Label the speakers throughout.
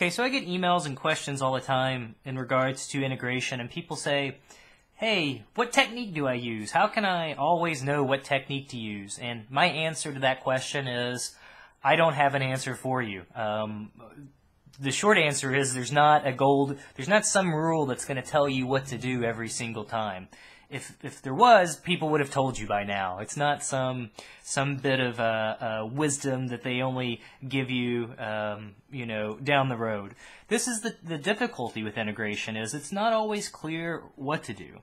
Speaker 1: Okay, so I get emails and questions all the time in regards to integration, and people say, hey, what technique do I use? How can I always know what technique to use? And my answer to that question is, I don't have an answer for you. Um, the short answer is there's not a gold, there's not some rule that's going to tell you what to do every single time if if there was, people would have told you by now. It's not some some bit of uh, uh, wisdom that they only give you, um, you know, down the road. This is the the difficulty with integration is it's not always clear what to do.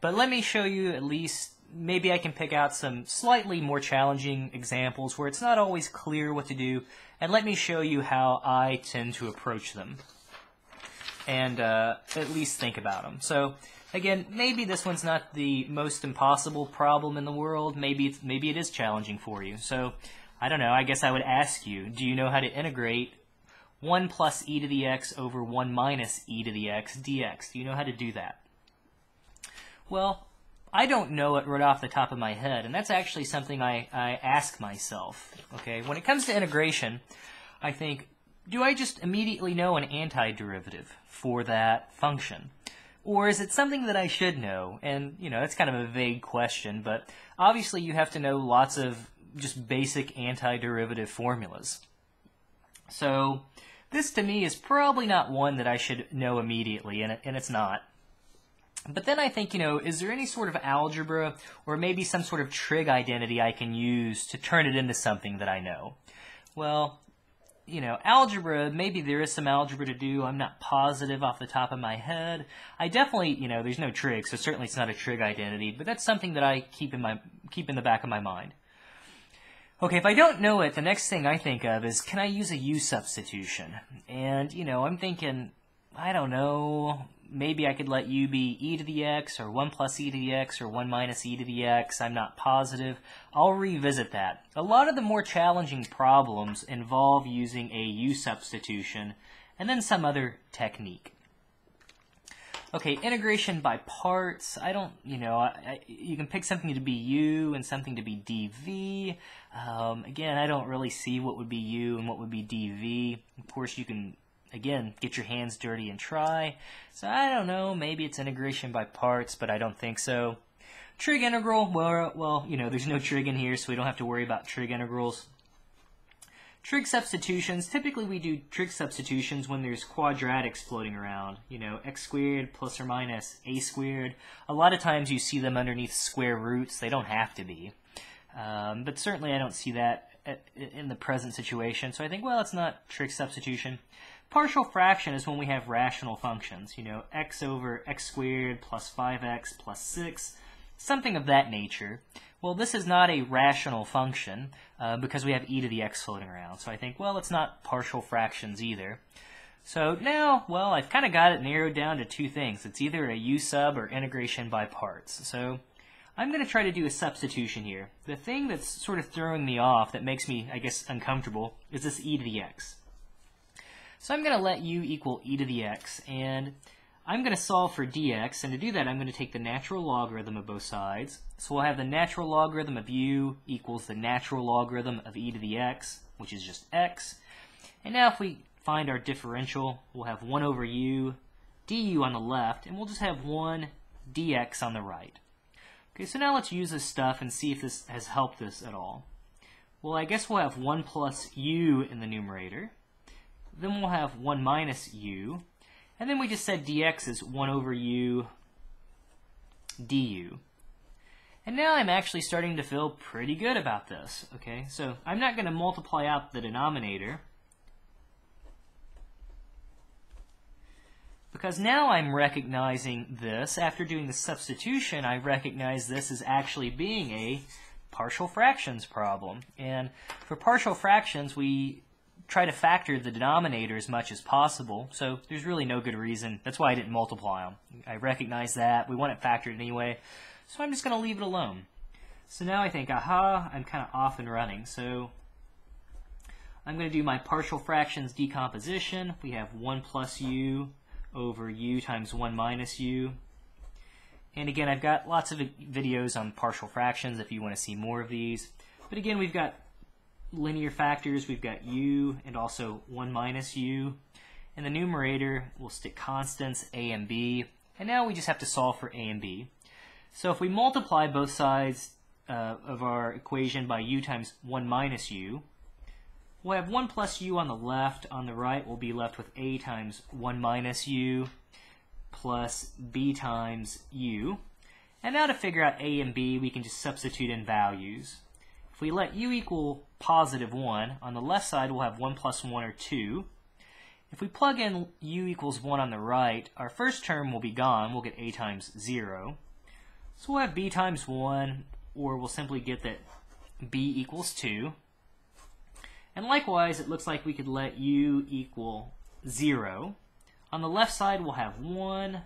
Speaker 1: But let me show you at least. Maybe I can pick out some slightly more challenging examples where it's not always clear what to do, and let me show you how I tend to approach them, and uh, at least think about them. So. Again, maybe this one's not the most impossible problem in the world. Maybe it's, maybe it is challenging for you. So, I don't know. I guess I would ask you, do you know how to integrate 1 plus e to the x over 1 minus e to the x dx? Do you know how to do that? Well, I don't know it right off the top of my head, and that's actually something I, I ask myself. Okay, when it comes to integration, I think, do I just immediately know an antiderivative for that function? Or is it something that I should know? And, you know, it's kind of a vague question, but obviously you have to know lots of just basic antiderivative formulas. So, this to me is probably not one that I should know immediately, and, it, and it's not. But then I think, you know, is there any sort of algebra or maybe some sort of trig identity I can use to turn it into something that I know? Well, you know, algebra, maybe there is some algebra to do. I'm not positive off the top of my head. I definitely, you know, there's no trig, so certainly it's not a trig identity, but that's something that I keep in my keep in the back of my mind. Okay, if I don't know it, the next thing I think of is can I use a u substitution? And, you know, I'm thinking, I don't know, maybe I could let u be e to the x, or 1 plus e to the x, or 1 minus e to the x. I'm not positive. I'll revisit that. A lot of the more challenging problems involve using a u substitution, and then some other technique. Okay, integration by parts. I don't, you know, I, I, you can pick something to be u and something to be dv. Um, again, I don't really see what would be u and what would be dv. Of course, you can again, get your hands dirty and try. So I don't know, maybe it's integration by parts, but I don't think so. Trig integral, well, well, you know, there's no trig in here, so we don't have to worry about trig integrals. Trig substitutions, typically we do trig substitutions when there's quadratics floating around. You know, x squared plus or minus a squared. A lot of times you see them underneath square roots. They don't have to be. Um, but certainly I don't see that in the present situation. So I think, well, it's not trig substitution. Partial fraction is when we have rational functions, you know, x over x squared plus 5x plus 6, something of that nature. Well, this is not a rational function uh, because we have e to the x floating around. So I think, well, it's not partial fractions either. So now, well, I've kind of got it narrowed down to two things. It's either a u sub or integration by parts. So I'm going to try to do a substitution here. The thing that's sort of throwing me off, that makes me, I guess, uncomfortable, is this e to the x. So I'm going to let u equal e to the x, and I'm going to solve for dx, and to do that I'm going to take the natural logarithm of both sides. So we'll have the natural logarithm of u equals the natural logarithm of e to the x, which is just x. And now if we find our differential, we'll have 1 over u du on the left, and we'll just have 1 dx on the right. Okay, so now let's use this stuff and see if this has helped us at all. Well, I guess we'll have 1 plus u in the numerator. Then we'll have 1 minus u. And then we just said dx is 1 over u du. And now I'm actually starting to feel pretty good about this. Okay, so I'm not going to multiply out the denominator. Because now I'm recognizing this, after doing the substitution, I recognize this as actually being a partial fractions problem. And for partial fractions, we try to factor the denominator as much as possible. So there's really no good reason. That's why I didn't multiply them. I recognize that. We want it factored anyway. So I'm just going to leave it alone. So now I think, aha, I'm kind of off and running. So I'm going to do my partial fractions decomposition. We have 1 plus u over u times 1 minus u. And again, I've got lots of videos on partial fractions if you want to see more of these. But again, we've got linear factors, we've got u and also 1 minus u. In the numerator, we'll stick constants a and b, and now we just have to solve for a and b. So if we multiply both sides uh, of our equation by u times 1 minus u, we'll have 1 plus u on the left. On the right, we'll be left with a times 1 minus u plus b times u. And now to figure out a and b, we can just substitute in values. If we let u equal positive 1, on the left side we'll have 1 plus 1 or 2. If we plug in u equals 1 on the right, our first term will be gone. We'll get a times 0. So we'll have b times 1, or we'll simply get that b equals 2. And likewise, it looks like we could let u equal 0. On the left side, we'll have 1.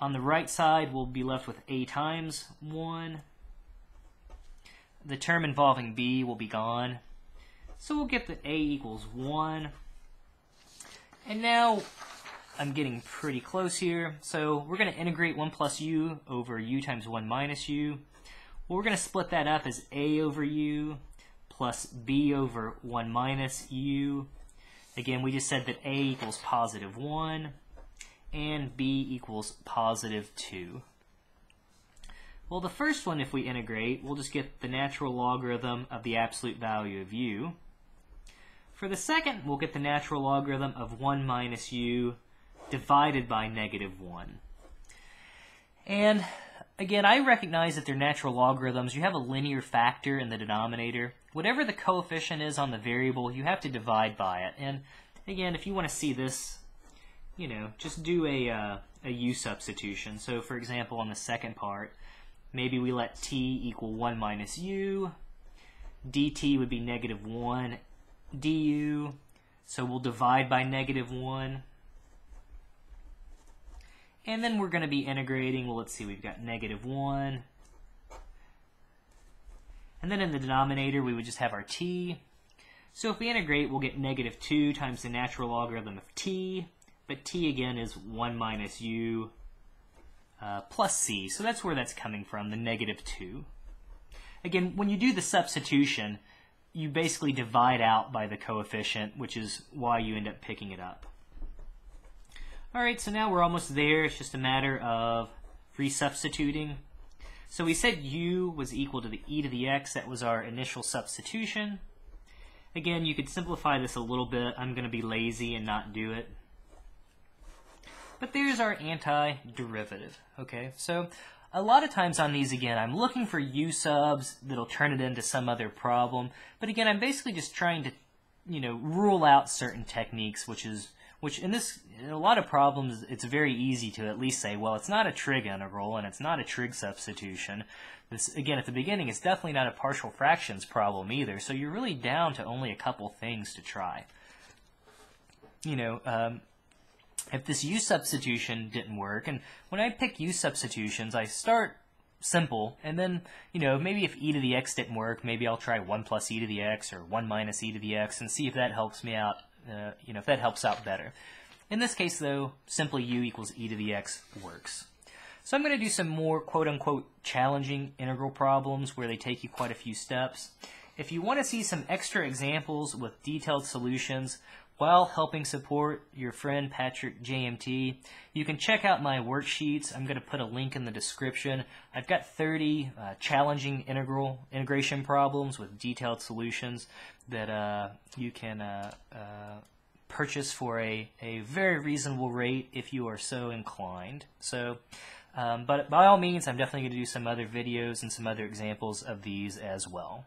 Speaker 1: On the right side, we'll be left with a times 1. The term involving b will be gone. So we'll get that a equals 1. And now I'm getting pretty close here. So we're going to integrate 1 plus u over u times 1 minus u. We're going to split that up as a over u plus b over 1 minus u. Again, we just said that a equals positive 1 and b equals positive 2. Well, the first one, if we integrate, we'll just get the natural logarithm of the absolute value of u. For the second, we'll get the natural logarithm of 1 minus u divided by negative 1. And again, I recognize that they're natural logarithms. You have a linear factor in the denominator. Whatever the coefficient is on the variable, you have to divide by it. And again, if you want to see this, you know, just do a, uh, a u substitution. So for example, on the second part, maybe we let t equal 1 minus u. dt would be negative 1 du. So we'll divide by negative 1. And then we're going to be integrating, well, let's see, we've got negative 1. And then in the denominator, we would just have our t. So if we integrate, we'll get negative 2 times the natural logarithm of t. But t, again, is 1 minus u uh, plus c. So that's where that's coming from, the negative 2. Again, when you do the substitution, you basically divide out by the coefficient, which is why you end up picking it up. Alright, so now we're almost there. It's just a matter of resubstituting. So we said u was equal to the e to the x. That was our initial substitution. Again, you could simplify this a little bit. I'm going to be lazy and not do it. But there's our antiderivative. Okay, so a lot of times on these, again, I'm looking for U subs that'll turn it into some other problem. But again, I'm basically just trying to, you know, rule out certain techniques, which is, which in this, in a lot of problems, it's very easy to at least say, well, it's not a trig integral and it's not a trig substitution. This, again, at the beginning, it's definitely not a partial fractions problem either. So you're really down to only a couple things to try. You know, um, if this u substitution didn't work, and when I pick u substitutions, I start simple, and then, you know, maybe if e to the x didn't work, maybe I'll try 1 plus e to the x or 1 minus e to the x and see if that helps me out, uh, you know, if that helps out better. In this case, though, simply u equals e to the x works. So I'm going to do some more quote-unquote challenging integral problems where they take you quite a few steps. If you want to see some extra examples with detailed solutions, while helping support your friend Patrick JMT. You can check out my worksheets. I'm going to put a link in the description. I've got 30 uh, challenging integral integration problems with detailed solutions that uh, you can uh, uh, purchase for a, a very reasonable rate if you are so inclined. So, um, but by all means, I'm definitely going to do some other videos and some other examples of these as well.